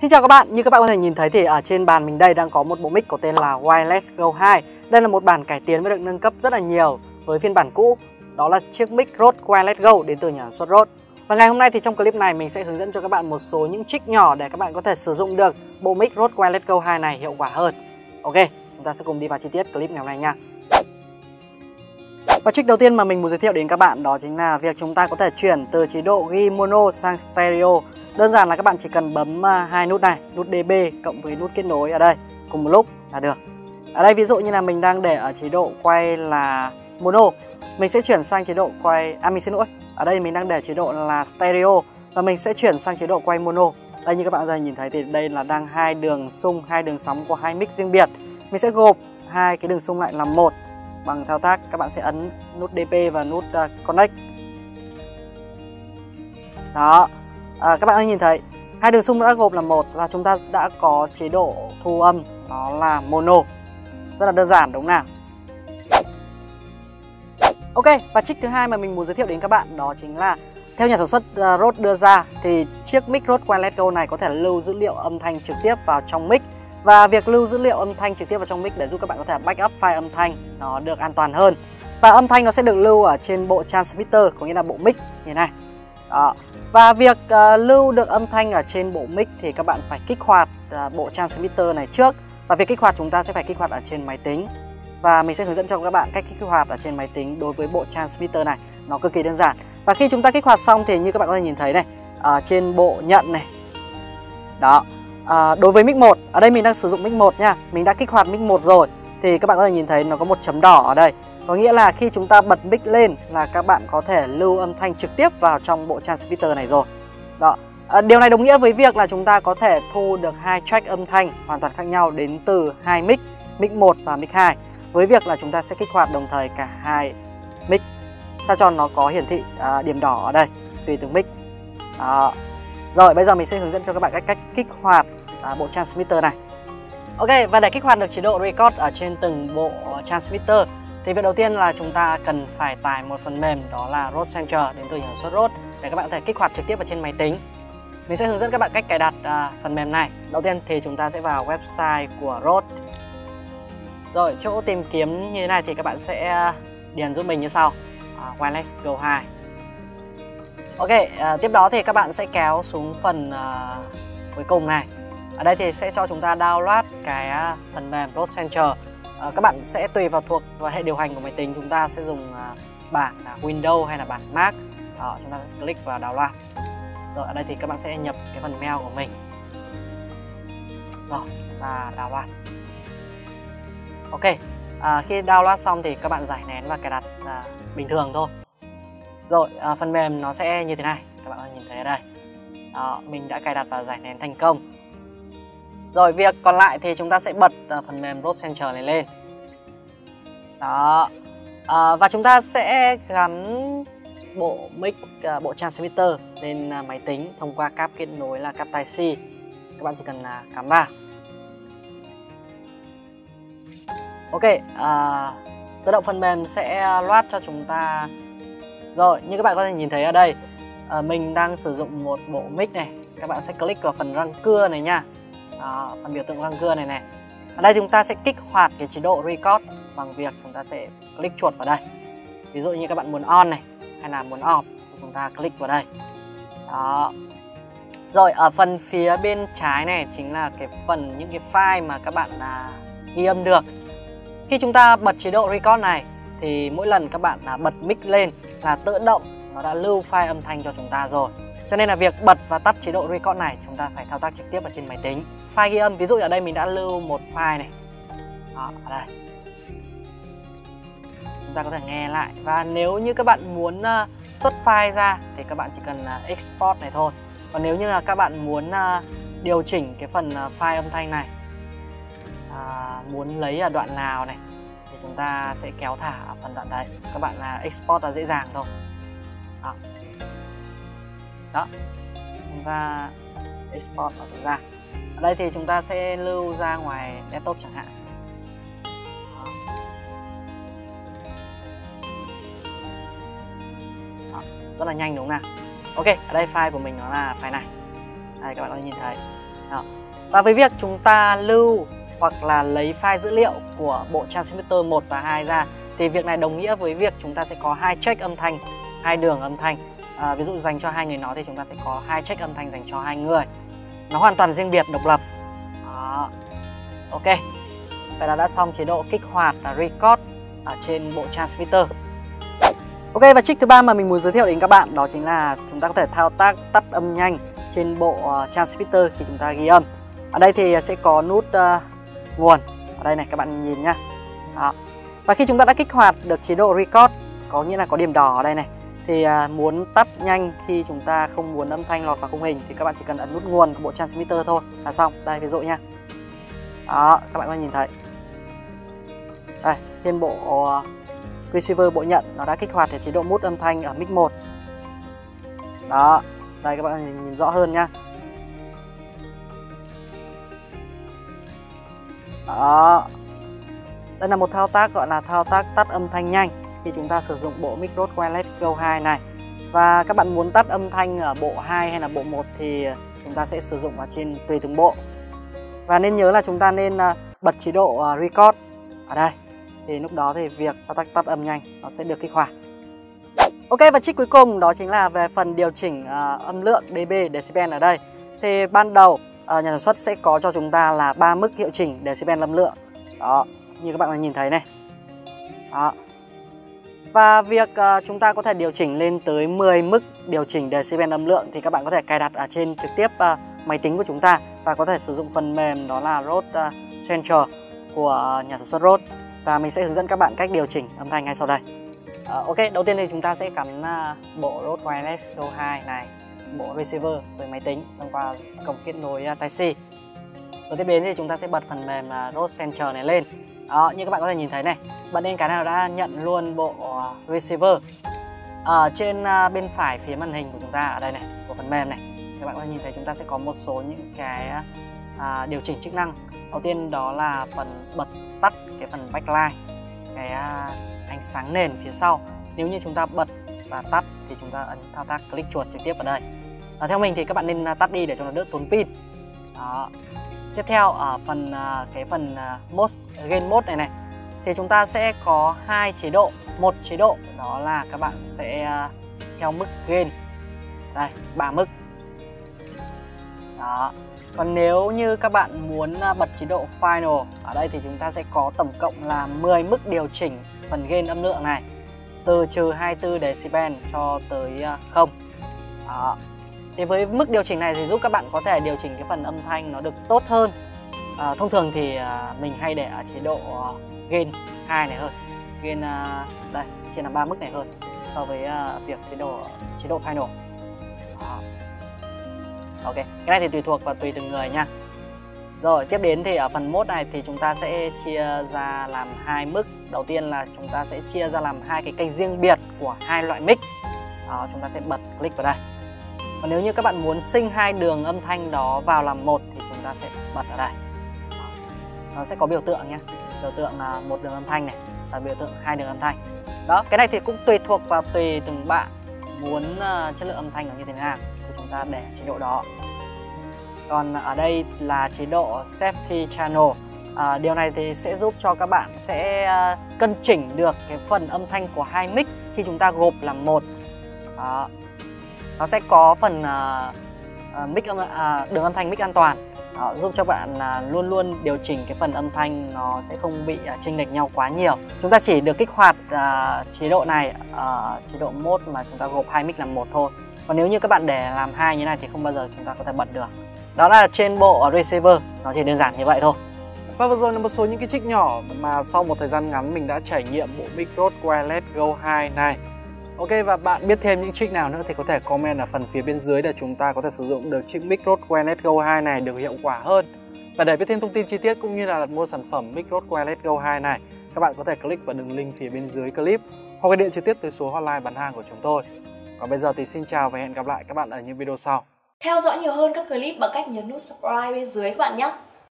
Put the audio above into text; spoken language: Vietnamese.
Xin chào các bạn, như các bạn có thể nhìn thấy thì ở trên bàn mình đây đang có một bộ mic có tên là Wireless Go 2 Đây là một bản cải tiến và được nâng cấp rất là nhiều với phiên bản cũ. Đó là chiếc mic Rode Wireless Go đến từ nhà sản xuất Rode. Và ngày hôm nay thì trong clip này mình sẽ hướng dẫn cho các bạn một số những trick nhỏ để các bạn có thể sử dụng được bộ mic Rode Wireless Go 2 này hiệu quả hơn. Ok, chúng ta sẽ cùng đi vào chi tiết clip ngày hôm nay nha và trick đầu tiên mà mình muốn giới thiệu đến các bạn đó chính là việc chúng ta có thể chuyển từ chế độ ghi mono sang stereo. Đơn giản là các bạn chỉ cần bấm à, hai nút này, nút DB cộng với nút kết nối ở đây cùng một lúc là được. Ở đây ví dụ như là mình đang để ở chế độ quay là mono, mình sẽ chuyển sang chế độ quay à mình xin lỗi. Ở đây mình đang để chế độ là stereo và mình sẽ chuyển sang chế độ quay mono. Đây như các bạn có thể nhìn thấy thì đây là đang hai đường xung, hai đường sóng của hai mic riêng biệt. Mình sẽ gộp hai cái đường xung lại làm một bằng thao tác các bạn sẽ ấn nút DP và nút uh, Connect. Đó. À, các bạn có nhìn thấy hai đường xung đã gộp là một và chúng ta đã có chế độ thu âm nó là mono. Rất là đơn giản đúng không nào? Ok và trick thứ hai mà mình muốn giới thiệu đến các bạn đó chính là theo nhà sản xuất uh, Rode đưa ra thì chiếc mic Rode Wireless Go này có thể lưu dữ liệu âm thanh trực tiếp vào trong mic và việc lưu dữ liệu âm thanh trực tiếp vào trong mic để giúp các bạn có thể backup file âm thanh nó được an toàn hơn. Và âm thanh nó sẽ được lưu ở trên bộ transmitter có nghĩa là bộ mic như này. Đó. và việc uh, lưu được âm thanh ở trên bộ mic thì các bạn phải kích hoạt uh, bộ transmitter này trước. Và việc kích hoạt chúng ta sẽ phải kích hoạt ở trên máy tính. Và mình sẽ hướng dẫn cho các bạn cách kích hoạt ở trên máy tính đối với bộ transmitter này. Nó cực kỳ đơn giản. Và khi chúng ta kích hoạt xong thì như các bạn có thể nhìn thấy này ở trên bộ nhận này. Đó à, đối với mic 1 ở đây mình đang sử dụng mic 1 nha. Mình đã kích hoạt mic 1 rồi. Thì các bạn có thể nhìn thấy nó có một chấm đỏ ở đây. Có nghĩa là khi chúng ta bật mic lên là các bạn có thể lưu âm thanh trực tiếp vào trong bộ transmitter này rồi. Đó. À, điều này đồng nghĩa với việc là chúng ta có thể thu được hai track âm thanh hoàn toàn khác nhau đến từ hai mic mic 1 và mic 2 với việc là chúng ta sẽ kích hoạt đồng thời cả hai mic. Sao cho nó có hiển thị à, điểm đỏ ở đây tùy từng mic. Đó. Rồi bây giờ mình sẽ hướng dẫn cho các bạn cách cách kích hoạt à, bộ transmitter này Ok và để kích hoạt được chế độ record ở trên từng bộ transmitter thì việc đầu tiên là chúng ta cần phải tải một phần mềm đó là Rode Center đến từ nhà sản xuất Rode để các bạn có thể kích hoạt trực tiếp ở trên máy tính. Mình sẽ hướng dẫn các bạn cách cài đặt à, phần mềm này. Đầu tiên thì chúng ta sẽ vào website của Rode. Rồi chỗ tìm kiếm như thế này thì các bạn sẽ à, điền giúp mình như sau. À, Wireless Go 2 Ok, à, tiếp đó thì các bạn sẽ kéo xuống phần à, cuối cùng này ở đây thì sẽ cho chúng ta download cái à, phần mềm Road Center. À, Các bạn sẽ tùy vào thuộc vào hệ điều hành của máy tính chúng ta sẽ dùng à, bản à, Windows hay là bản Mac. Đó, chúng ta click vào download. Rồi ở đây thì các bạn sẽ nhập cái phần mail của mình. Rồi, và download. Ok, à, khi download xong thì các bạn giải nén và cài đặt à, bình thường thôi. Rồi à, phần mềm nó sẽ như thế này. Các bạn có nhìn thấy ở đây. Đó, mình đã cài đặt và giải nén thành công rồi việc còn lại thì chúng ta sẽ bật à, phần mềm road Center này lên. Đó. À, và chúng ta sẽ gắn bộ mic à, bộ transmitter lên à, máy tính thông qua cáp kết nối là cáp type c. Các bạn chỉ cần cắm vào. Ok à, tự động phần mềm sẽ loát cho chúng ta. Rồi, như các bạn có thể nhìn thấy ở đây à, Mình đang sử dụng một bộ mic này. Các bạn sẽ click vào phần răng cưa này nha. Đó, phần biểu tượng răng cưa này này. Ở đây chúng ta sẽ kích hoạt cái chế độ record Bằng việc chúng ta sẽ click chuột vào đây. Ví dụ như các bạn muốn on này Hay là muốn off Chúng ta click vào đây. Đó. Rồi, ở phần phía bên trái này Chính là cái phần những cái file mà các bạn ghi âm được. Khi chúng ta bật chế độ record này thì mỗi lần các bạn là bật mic lên là tự động nó đã lưu file âm thanh cho chúng ta rồi cho nên là việc bật và tắt chế độ record này chúng ta phải thao tác trực tiếp ở trên máy tính. File ghi âm ví dụ ở đây mình đã lưu một file này. Đó ở đây. Chúng ta có thể nghe lại. Và nếu như các bạn muốn ờ, xuất file ra thì các bạn chỉ cần ờ, export này thôi. Còn nếu như là các bạn muốn ờ, điều chỉnh cái phần file âm thanh này à, muốn lấy ở đoạn nào này thì chúng ta sẽ kéo thả ở phần đoạn đấy. Các bạn là export là dễ dàng thôi. Đó đó chúng ta export nó ra ở đây thì chúng ta sẽ lưu ra ngoài desktop chẳng hạn đó. Đó. rất là nhanh đúng không nào ok ở đây file của mình nó là file này đây các bạn có nhìn thấy Đó. Và với việc chúng ta lưu hoặc là lấy file dữ liệu của bộ transmitter 1 và 2 ra thì việc này đồng nghĩa với việc chúng ta sẽ có hai check âm thanh, hai đường âm thanh. À, ví dụ dành cho hai người nói thì chúng ta sẽ có hai check âm thanh dành cho hai người. Nó hoàn toàn riêng biệt độc lập. Đó. Ok. Vậy là đã xong chế độ kích hoạt và record ở trên bộ transmitter. Ok và trick thứ ba mà mình muốn giới thiệu đến các bạn đó chính là chúng ta có thể thao tác tắt âm nhanh trên bộ uh, transmitter khi chúng ta ghi âm. Ở đây thì à, sẽ có nút uh, nguồn. Ở đây này các bạn nhìn nhá. Đó. Và khi chúng ta đã kích hoạt được chế độ record có nghĩa là có điểm đỏ ở đây này thì à, muốn tắt nhanh khi chúng ta không muốn âm thanh lọt vào khung hình thì các bạn chỉ cần ấn nút nguồn của bộ transmitter thôi là xong. Đây ví dụ nha. Đó, các bạn có nhìn thấy. Đây, trên bộ à, receiver bộ nhận nó đã kích hoạt để chế độ mút âm thanh ở mic 1 đó đây các bạn nhìn rõ hơn nhá đó đây là một thao tác gọi là thao tác tắt âm thanh nhanh khi chúng ta sử dụng bộ mic Wireless Go 2 này. Và các bạn muốn tắt âm thanh ở bộ 2 hay là bộ 1 thì chúng ta sẽ sử dụng ở trên tùy từng bộ. Và nên nhớ là chúng ta nên à, bật chế độ à, record ở đây. Thì lúc đó thì việc tắt tắt âm nhanh nó sẽ được kích hoạt. Ok và trích cuối cùng đó chính là về phần điều chỉnh uh, âm lượng dB decibel ở đây. Thì ban đầu uh, nhà sản xuất sẽ có cho chúng ta là ba mức hiệu chỉnh decibel âm lượng. Đó như các bạn nhìn thấy này. Đó và việc uh, chúng ta có thể điều chỉnh lên tới 10 mức điều chỉnh decibel âm lượng thì các bạn có thể cài đặt ở trên trực tiếp uh, máy tính của chúng ta và có thể sử dụng phần mềm đó là Rode uh, ờ, Central của nhà sản xuất Rode và mình sẽ hướng dẫn các bạn cách điều chỉnh âm thanh ngay sau đây. Uh, ok, đầu tiên thì chúng ta sẽ cắm uh, bộ Rode Wireless Go 2 này, bộ receiver với máy tính thông qua cổng kết nối uh, Type-C rồi tiếp đến thì chúng ta sẽ bật phần mềm à, Road Center này lên. Đó, như các bạn có thể nhìn thấy này, bật lên cái nào đã nhận luôn bộ à, receiver. Ở trên bên phải phía màn hình của chúng ta ở đây này, của phần mềm này, các bạn có thể nhìn thấy chúng ta sẽ có một số những cái à, điều chỉnh chức năng. Đầu tiên đó là phần bật tắt cái phần backlight cái à, ánh sáng nền phía sau nếu như chúng ta bật và tắt thì chúng ta ấn thao tác click chuột trực tiếp vào đây à, theo mình thì các bạn nên tắt đi để cho nó đỡ tốn pin đó tiếp theo ở phần ờ, cái phần ờ, mode gain mode này này. Thì chúng ta sẽ có hai chế độ. Một chế độ đó là các bạn sẽ theo mức gain. Đây, ba mức. Đó. Còn nếu như các bạn muốn bật chế độ Final, Ở đây thì chúng ta sẽ có tổng cộng là 10 mức điều chỉnh phần gain âm lượng này. Từ trừ 24 decibel cho tới không. Đó. Thì với mức điều chỉnh này thì giúp các bạn có thể điều chỉnh cái phần âm thanh nó được tốt hơn. À, Thông thường thì à, mình hay để ở chế độ à, gain 2 này hơn Gain à, đây, trên là 3 mức này hơn so với à, việc chế độ chế độ Final. À. ok cái này thì tùy thuộc và tùy từng người nha. Rồi tiếp đến thì ở phần mốt này thì chúng ta sẽ chia ra làm hai mức. Đầu tiên là chúng ta sẽ chia ra làm hai cái kênh riêng biệt của hai loại mic. Đó chúng ta sẽ bật click vào đây và nếu như các bạn muốn sinh hai đường âm thanh đó vào làm một thì chúng ta sẽ bật ở đây. Nó sẽ có biểu tượng nhé. Biểu tượng là một đường âm thanh này và biểu tượng hai đường âm thanh. Đó cái này thì cũng tùy thuộc vào tùy từng bạn muốn uh, chất lượng âm thanh nó như thế nào ta để chế độ đó. Còn ở đây là chế độ safety channel. À, điều này thì sẽ giúp cho các bạn sẽ ờ, cân chỉnh được cái phần âm thanh của hai mic khi chúng ta gộp làm một. Đó nó sẽ có phần uh, mic âm, uh, đường âm thanh mic an toàn. Đó, giúp cho bạn là luôn luôn điều chỉnh cái phần âm thanh nó sẽ không bị uh, chênh lệch nhau quá nhiều. Chúng ta chỉ được kích hoạt uh, chế độ này ở chế độ mode mà chúng ta gộp hai mic làm một thôi. Còn nếu như các bạn để làm hai như này thì không bao giờ chúng ta có thể bật được. Đó là trên bộ receiver nó chỉ đơn giản như vậy thôi. Và vừa rồi là một số những cái trích nhỏ mà sau một thời gian ngắn mình đã trải nghiệm bộ mic Rode Wireless Go 2 này. Ok và bạn biết thêm những trick nào nữa thì có thể comment ở phần phía bên dưới để chúng ta có thể sử dụng được chiếc mic Rode Wireless Go 2 này được hiệu quả hơn. Và để biết thêm thông tin chi tiết cũng như là đặt mua sản phẩm mic Rode Wireless Go 2 này, các bạn có thể click vào đường link phía bên dưới clip hoặc gọi điện trực tiếp tới số hotline bán hàng của chúng tôi. Còn bây giờ thì xin chào và hẹn gặp lại các bạn ở những video sau. Theo dõi nhiều hơn các clip bằng cách nhấn nút subscribe bên dưới các bạn nhé.